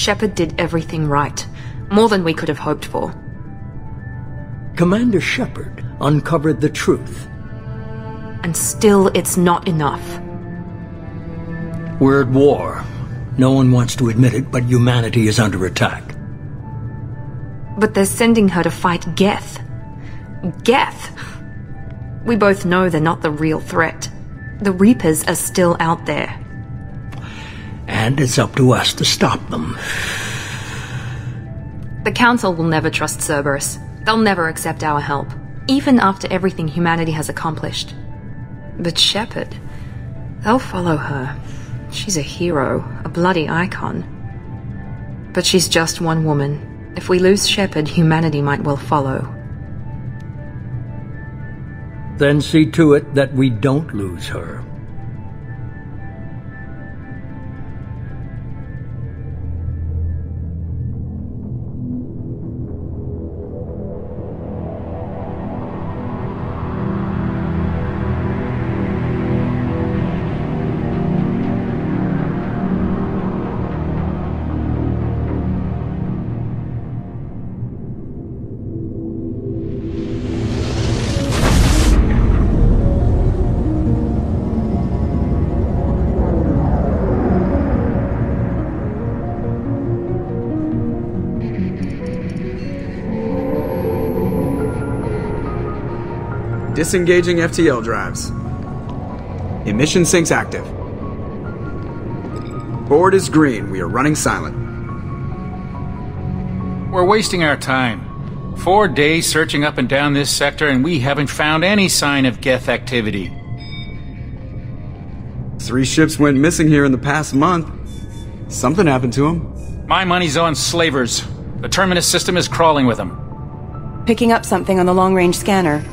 Shepard did everything right. More than we could have hoped for. Commander Shepard uncovered the truth. And still, it's not enough. We're at war. No one wants to admit it, but humanity is under attack. But they're sending her to fight Geth. Geth! We both know they're not the real threat. The Reapers are still out there. And it's up to us to stop them. The Council will never trust Cerberus. They'll never accept our help, even after everything humanity has accomplished. But Shepard, they'll follow her. She's a hero, a bloody icon. But she's just one woman. If we lose Shepard, humanity might well follow. Then see to it that we don't lose her. Disengaging FTL drives. Emission sinks active. Board is green. We are running silent. We're wasting our time. Four days searching up and down this sector, and we haven't found any sign of Geth activity. Three ships went missing here in the past month. Something happened to them. My money's on slavers. The Terminus system is crawling with them. Picking up something on the long range scanner.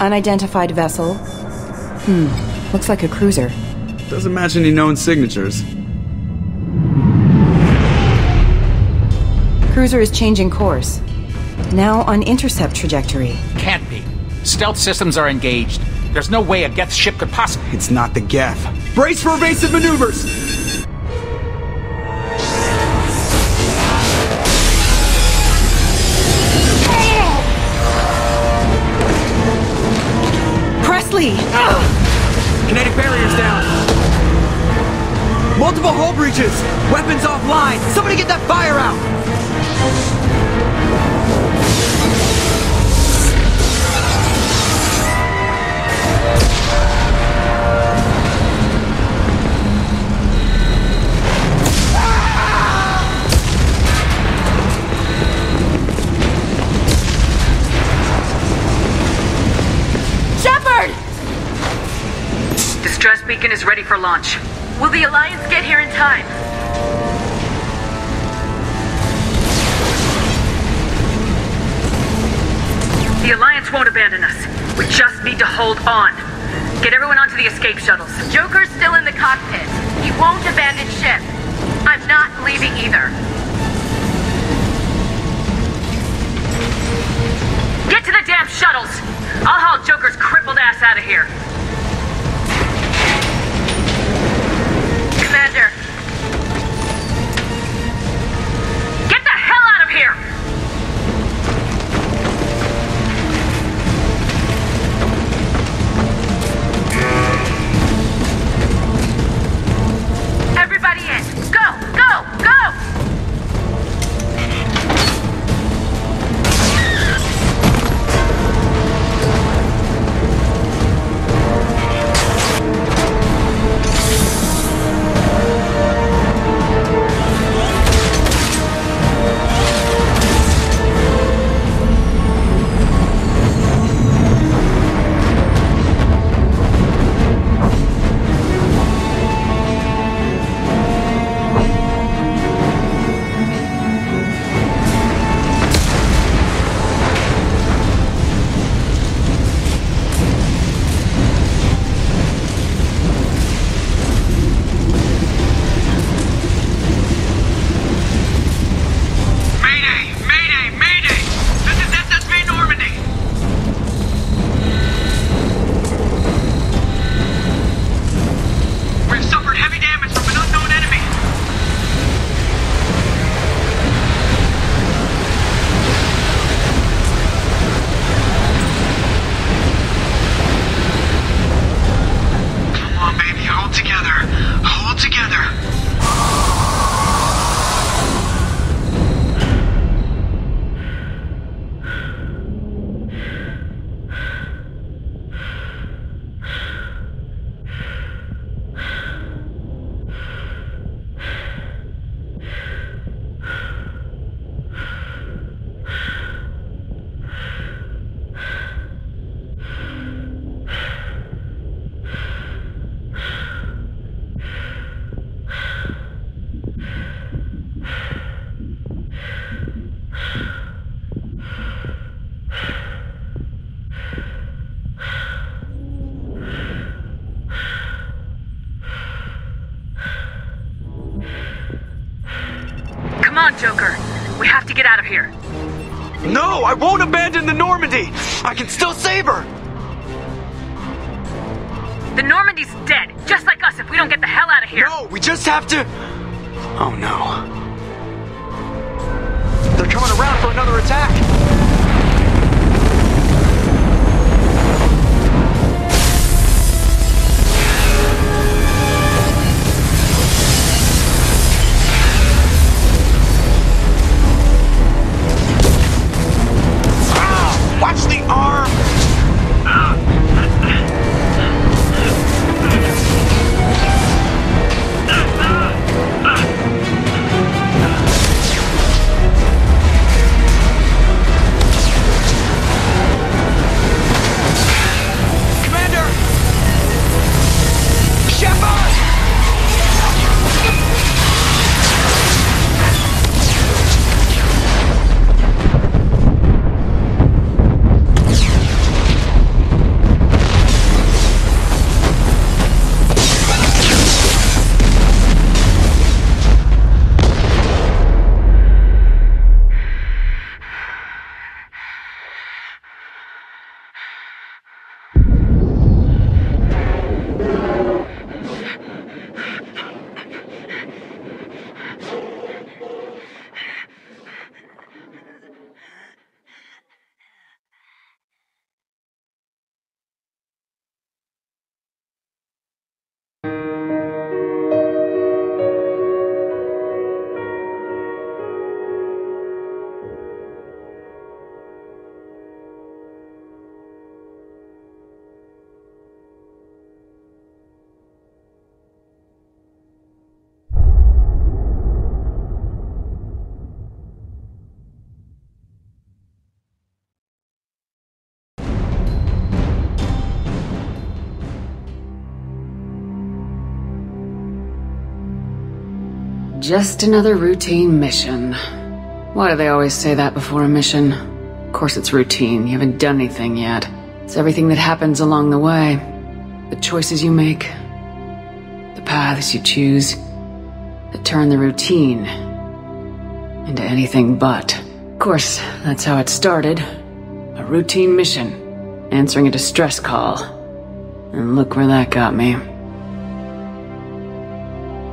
Unidentified vessel. Hmm, looks like a cruiser. Doesn't match any known signatures. Cruiser is changing course. Now on intercept trajectory. Can't be. Stealth systems are engaged. There's no way a Geth ship could possibly. It's not the Geth. Brace for evasive maneuvers! Breaches. Weapons offline. Somebody get that fire out. Shepard! Distress beacon is ready for launch. Will the Alliance get here in time? The Alliance won't abandon us. We just need to hold on. Get everyone onto the escape shuttles. Joker's still in the cockpit. He won't abandon ship. I'm not leaving either. Get to the damn shuttles! I'll haul Joker's crippled ass out of here. Commander, No, I won't abandon the Normandy! I can still save her! The Normandy's dead, just like us if we don't get the hell out of here. No, we just have to. Oh no. They're coming around for another attack! Just another routine mission. Why do they always say that before a mission? Of course it's routine, you haven't done anything yet. It's everything that happens along the way. The choices you make, the paths you choose, that turn the routine into anything but. Of course, that's how it started. A routine mission, answering a distress call. And look where that got me.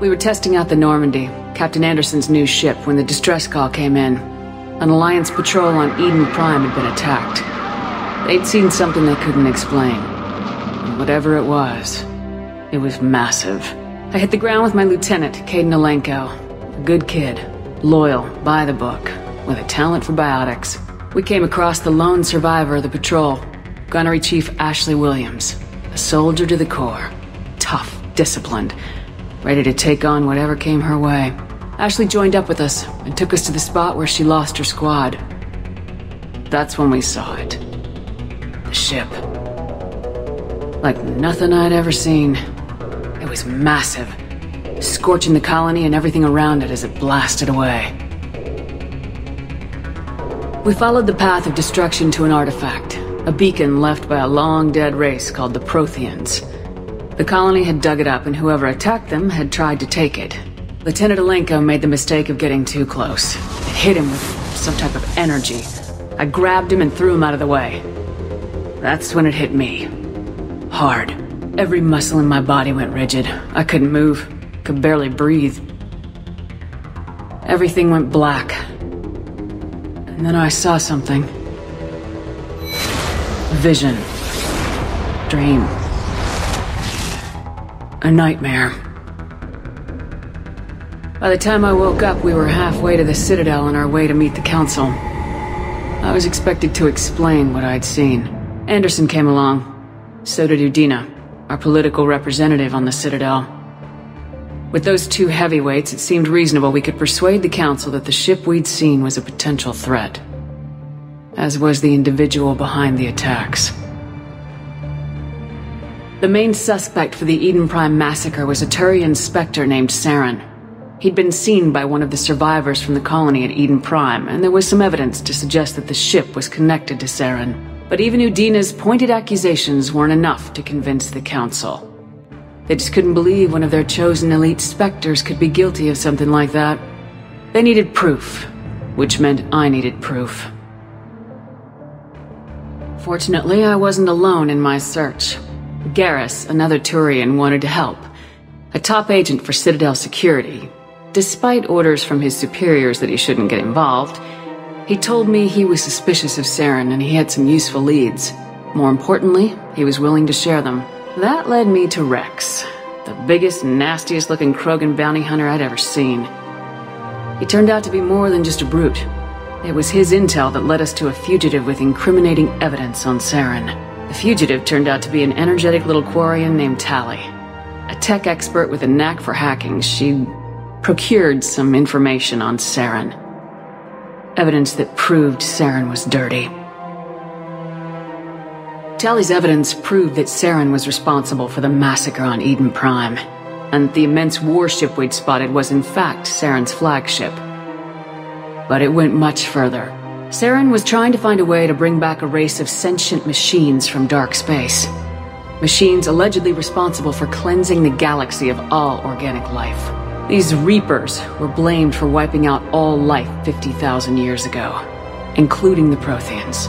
We were testing out the Normandy, Captain Anderson's new ship, when the distress call came in. An Alliance patrol on Eden Prime had been attacked. They'd seen something they couldn't explain. And whatever it was, it was massive. I hit the ground with my lieutenant, Kaidan Alenko. A good kid, loyal, by the book, with a talent for biotics. We came across the lone survivor of the patrol, Gunnery Chief Ashley Williams. A soldier to the core. Tough, disciplined, ready to take on whatever came her way. Ashley joined up with us and took us to the spot where she lost her squad. That's when we saw it. The ship. Like nothing I'd ever seen. It was massive, scorching the colony and everything around it as it blasted away. We followed the path of destruction to an artifact, a beacon left by a long dead race called the Protheans. The colony had dug it up, and whoever attacked them had tried to take it. Lieutenant Alenko made the mistake of getting too close. It hit him with some type of energy. I grabbed him and threw him out of the way. That's when it hit me. Hard. Every muscle in my body went rigid. I couldn't move, could barely breathe. Everything went black. And then I saw something. Vision. Dream. A nightmare. By the time I woke up, we were halfway to the Citadel on our way to meet the Council. I was expected to explain what I'd seen. Anderson came along. So did Udina, our political representative on the Citadel. With those two heavyweights, it seemed reasonable we could persuade the Council that the ship we'd seen was a potential threat. As was the individual behind the attacks. The main suspect for the Eden Prime massacre was a Turian Spectre named Saren. He'd been seen by one of the survivors from the colony at Eden Prime, and there was some evidence to suggest that the ship was connected to Saren. But even Udina's pointed accusations weren't enough to convince the Council. They just couldn't believe one of their chosen elite Spectres could be guilty of something like that. They needed proof, which meant I needed proof. Fortunately, I wasn't alone in my search. Garrus, another Turian, wanted to help. A top agent for Citadel Security. Despite orders from his superiors that he shouldn't get involved, he told me he was suspicious of Saren and he had some useful leads. More importantly, he was willing to share them. That led me to Rex, the biggest, nastiest looking Krogan bounty hunter I'd ever seen. He turned out to be more than just a brute. It was his intel that led us to a fugitive with incriminating evidence on Saren. The fugitive turned out to be an energetic little Quarian named Tali. A tech expert with a knack for hacking, she procured some information on Saren. Evidence that proved Saren was dirty. Tali's evidence proved that Saren was responsible for the massacre on Eden Prime, and the immense warship we'd spotted was in fact Saren's flagship. But it went much further. Saren was trying to find a way to bring back a race of sentient machines from dark space. Machines allegedly responsible for cleansing the galaxy of all organic life. These Reapers were blamed for wiping out all life 50,000 years ago, including the Protheans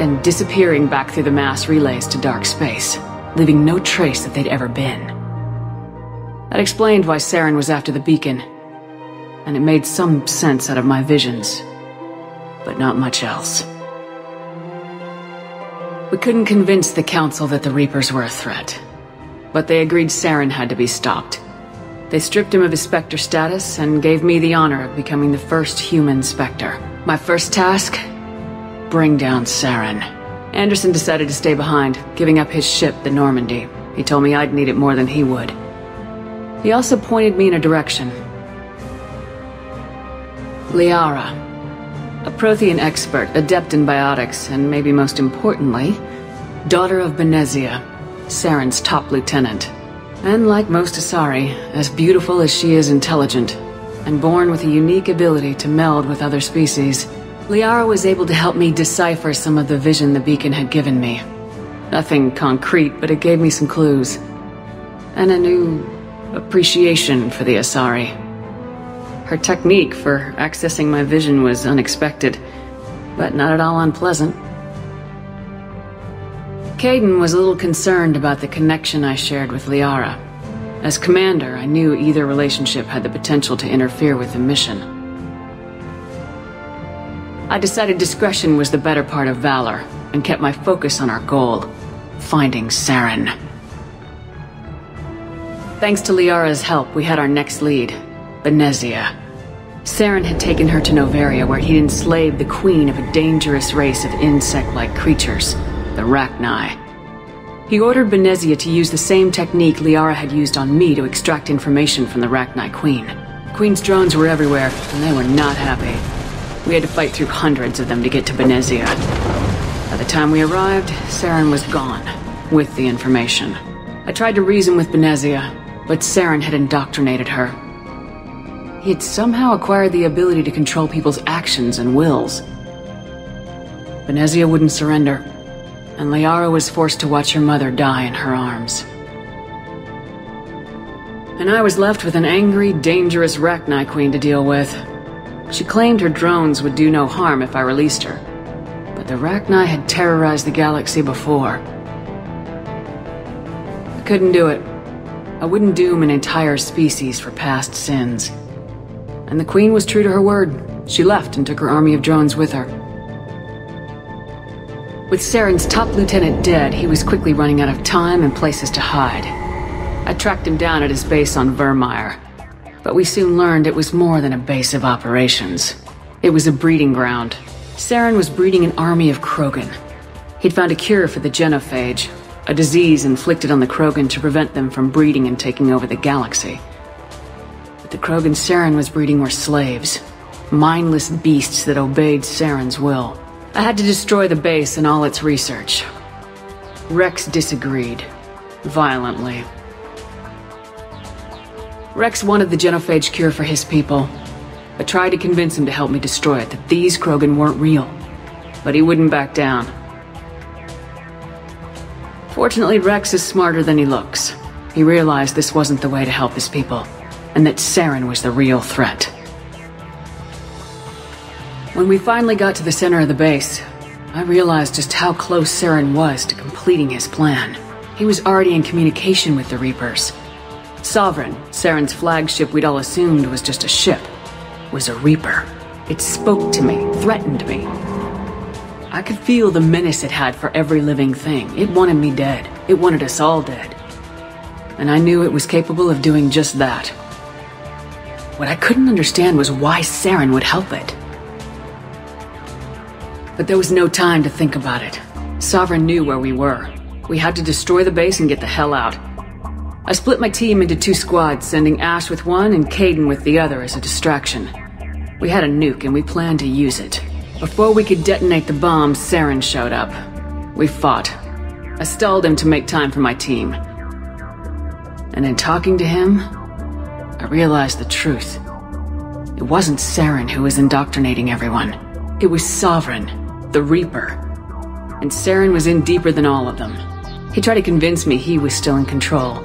then disappearing back through the mass relays to dark space, leaving no trace that they'd ever been. That explained why Saren was after the beacon, and it made some sense out of my visions, but not much else. We couldn't convince the Council that the Reapers were a threat, but they agreed Saren had to be stopped. They stripped him of his Spectre status and gave me the honor of becoming the first human Spectre. My first task? Bring down Saren. Anderson decided to stay behind, giving up his ship, the Normandy. He told me I'd need it more than he would. He also pointed me in a direction. Liara. A Prothean expert, adept in biotics, and maybe most importantly, daughter of Benezia, Saren's top lieutenant. And like most Asari, as beautiful as she is intelligent, and born with a unique ability to meld with other species. Liara was able to help me decipher some of the vision the beacon had given me. Nothing concrete, but it gave me some clues. And a new appreciation for the Asari. Her technique for accessing my vision was unexpected, but not at all unpleasant. Kaidan was a little concerned about the connection I shared with Liara. As commander, I knew either relationship had the potential to interfere with the mission. I decided discretion was the better part of valor, and kept my focus on our goal, finding Saren. Thanks to Liara's help, we had our next lead, Benezia. Saren had taken her to Noveria where he'd enslaved the queen of a dangerous race of insect-like creatures, the Rachni. He ordered Benezia to use the same technique Liara had used on me to extract information from the Rachni queen. Queen's drones were everywhere, and they were not happy. We had to fight through hundreds of them to get to Benezia. By the time we arrived, Saren was gone, with the information. I tried to reason with Benezia, but Saren had indoctrinated her. He had somehow acquired the ability to control people's actions and wills. Benezia wouldn't surrender, and Liara was forced to watch her mother die in her arms. And I was left with an angry, dangerous Rachni Queen to deal with. She claimed her drones would do no harm if I released her. But the Rachni had terrorized the galaxy before. I couldn't do it. I wouldn't doom an entire species for past sins. And the Queen was true to her word. She left and took her army of drones with her. With Saren's top lieutenant dead, he was quickly running out of time and places to hide. I tracked him down at his base on Virmire, but we soon learned it was more than a base of operations. It was a breeding ground. Saren was breeding an army of Krogan. He'd found a cure for the genophage, a disease inflicted on the Krogan to prevent them from breeding and taking over the galaxy. The Krogan Saren was breeding were slaves, mindless beasts that obeyed Saren's will. I had to destroy the base and all its research. Rex disagreed, violently. Rex wanted the genophage cure for his people. I tried to convince him to help me destroy it, that these Krogan weren't real. But he wouldn't back down. Fortunately, Rex is smarter than he looks. He realized this wasn't the way to help his people, and that Saren was the real threat. When we finally got to the center of the base, I realized just how close Saren was to completing his plan. He was already in communication with the Reapers. Sovereign, Saren's flagship we'd all assumed was just a ship, was a Reaper. It spoke to me, threatened me. I could feel the menace it had for every living thing. It wanted me dead. It wanted us all dead. And I knew it was capable of doing just that. What I couldn't understand was why Saren would help it. But there was no time to think about it. Sovereign knew where we were. We had to destroy the base and get the hell out. I split my team into two squads, sending Ash with one and Kaidan with the other as a distraction. We had a nuke and we planned to use it. Before we could detonate the bomb, Saren showed up. We fought. I stalled him to make time for my team. And in talking to him, I realized the truth. It wasn't Saren who was indoctrinating everyone. It was Sovereign, the Reaper. And Saren was in deeper than all of them. He tried to convince me he was still in control.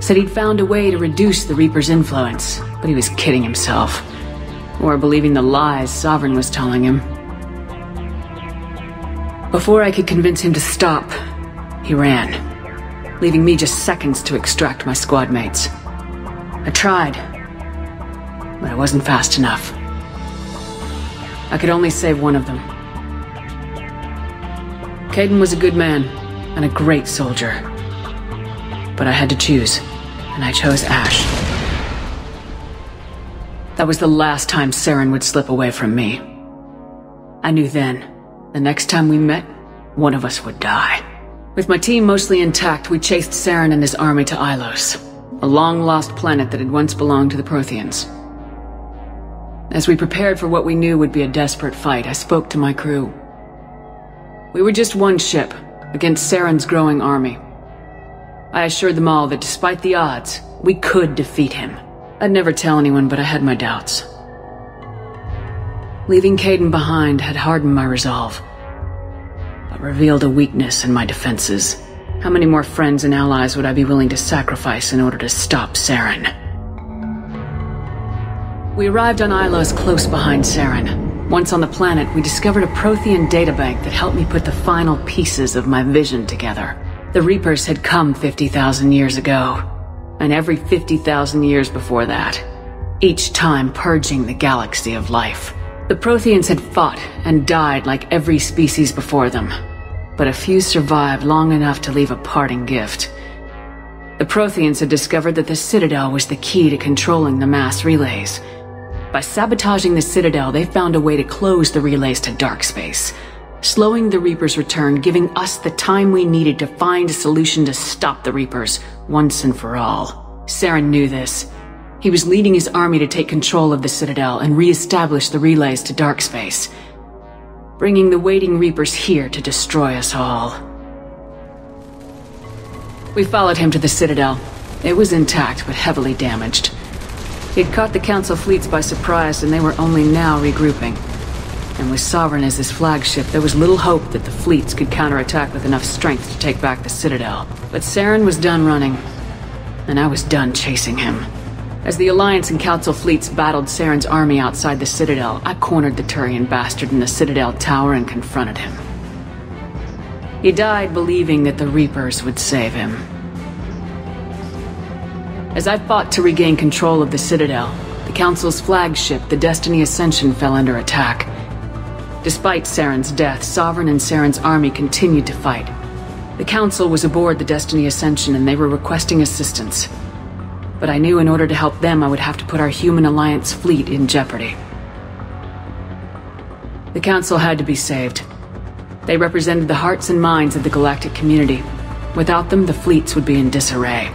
Said he'd found a way to reduce the Reaper's influence, but he was kidding himself. Or believing the lies Sovereign was telling him. Before I could convince him to stop, he ran, leaving me just seconds to extract my squad mates. I tried, but I wasn't fast enough. I could only save one of them. Kaidan was a good man and a great soldier. But I had to choose, and I chose Ash. That was the last time Saren would slip away from me. I knew then, the next time we met, one of us would die. With my team mostly intact, we chased Saren and his army to Ilos, a long-lost planet that had once belonged to the Protheans. As we prepared for what we knew would be a desperate fight, I spoke to my crew. We were just one ship, against Saren's growing army. I assured them all that despite the odds, we could defeat him. I'd never tell anyone, but I had my doubts. Leaving Kaidan behind had hardened my resolve, but revealed a weakness in my defenses. How many more friends and allies would I be willing to sacrifice in order to stop Saren? We arrived on Ilos close behind Saren. Once on the planet, we discovered a Prothean databank that helped me put the final pieces of my vision together. The Reapers had come 50,000 years ago, and every 50,000 years before that, each time purging the galaxy of life. The Protheans had fought and died like every species before them, but a few survived long enough to leave a parting gift. The Protheans had discovered that the Citadel was the key to controlling the mass relays. By sabotaging the Citadel, they found a way to close the relays to dark space, slowing the Reaper's return, giving us the time we needed to find a solution to stop the Reapers once and for all. Saren knew this. He was leading his army to take control of the Citadel and re-establish the relays to dark space, bringing the waiting Reapers here to destroy us all. We followed him to the Citadel. It was intact, but heavily damaged. He'd caught the Council fleets by surprise, and they were only now regrouping. And with Sovereign as his flagship, there was little hope that the fleets could counterattack with enough strength to take back the Citadel. But Saren was done running, and I was done chasing him. As the Alliance and Council fleets battled Saren's army outside the Citadel, I cornered the Turian bastard in the Citadel tower and confronted him. He died believing that the Reapers would save him. As I fought to regain control of the Citadel, the Council's flagship, the Destiny Ascension, fell under attack. Despite Saren's death, Sovereign and Saren's army continued to fight. The Council was aboard the Destiny Ascension and they were requesting assistance. But I knew in order to help them, I would have to put our Human Alliance fleet in jeopardy. The Council had to be saved. They represented the hearts and minds of the galactic community. Without them, the fleets would be in disarray.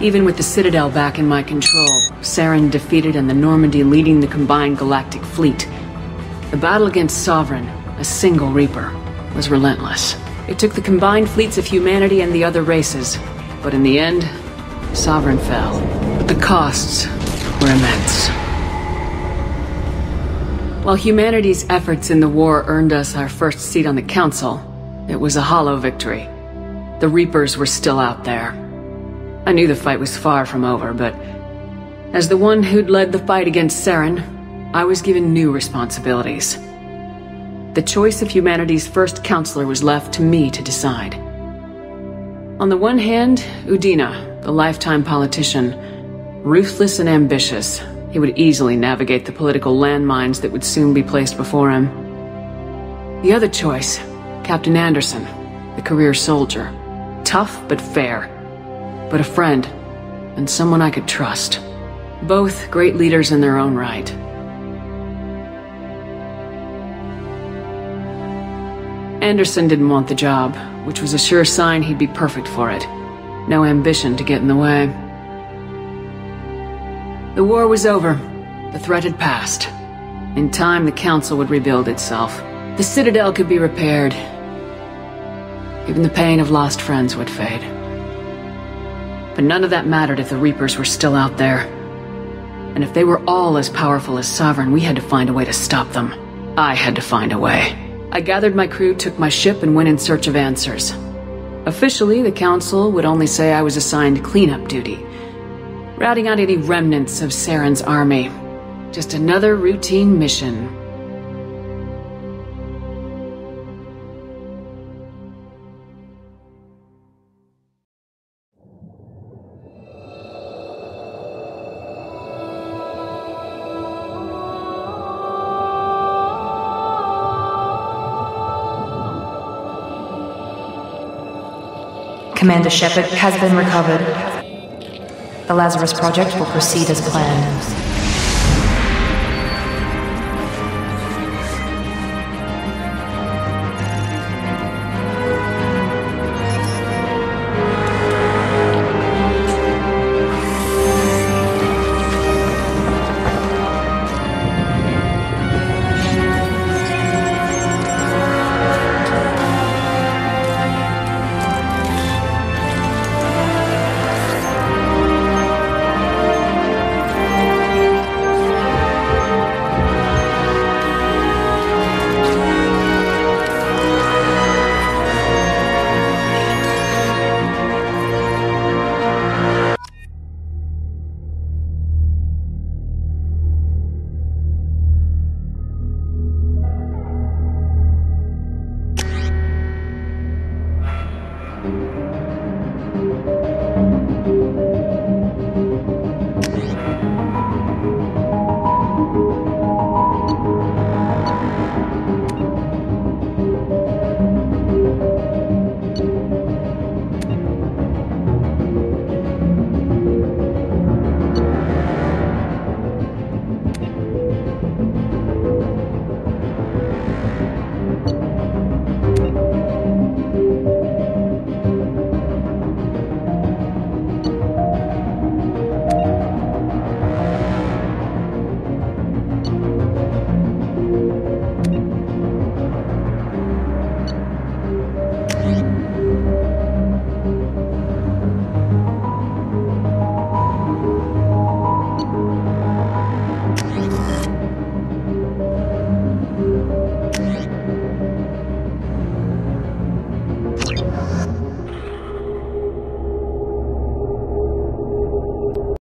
Even with the Citadel back in my control, Saren defeated and the Normandy leading the combined galactic fleet, the battle against Sovereign, a single Reaper, was relentless. It took the combined fleets of humanity and the other races, but in the end, Sovereign fell. But the costs were immense. While humanity's efforts in the war earned us our first seat on the Council, it was a hollow victory. The Reapers were still out there. I knew the fight was far from over, but as the one who'd led the fight against Saren, I was given new responsibilities. The choice of humanity's first counselor was left to me to decide. On the one hand, Udina, the lifetime politician, ruthless and ambitious, he would easily navigate the political landmines that would soon be placed before him. The other choice, Captain Anderson, the career soldier. Tough but fair. But a friend, and someone I could trust. Both great leaders in their own right. Anderson didn't want the job, which was a sure sign he'd be perfect for it. No ambition to get in the way. The war was over. The threat had passed. In time, the Council would rebuild itself. The Citadel could be repaired. Even the pain of lost friends would fade. But none of that mattered if the Reapers were still out there. And if they were all as powerful as Sovereign, we had to find a way to stop them. I had to find a way. I gathered my crew, took my ship, and went in search of answers. Officially, the Council would only say I was assigned cleanup duty, routing out any remnants of Saren's army. Just another routine mission. Commander Shepard has been recovered. The Lazarus Project will proceed as planned.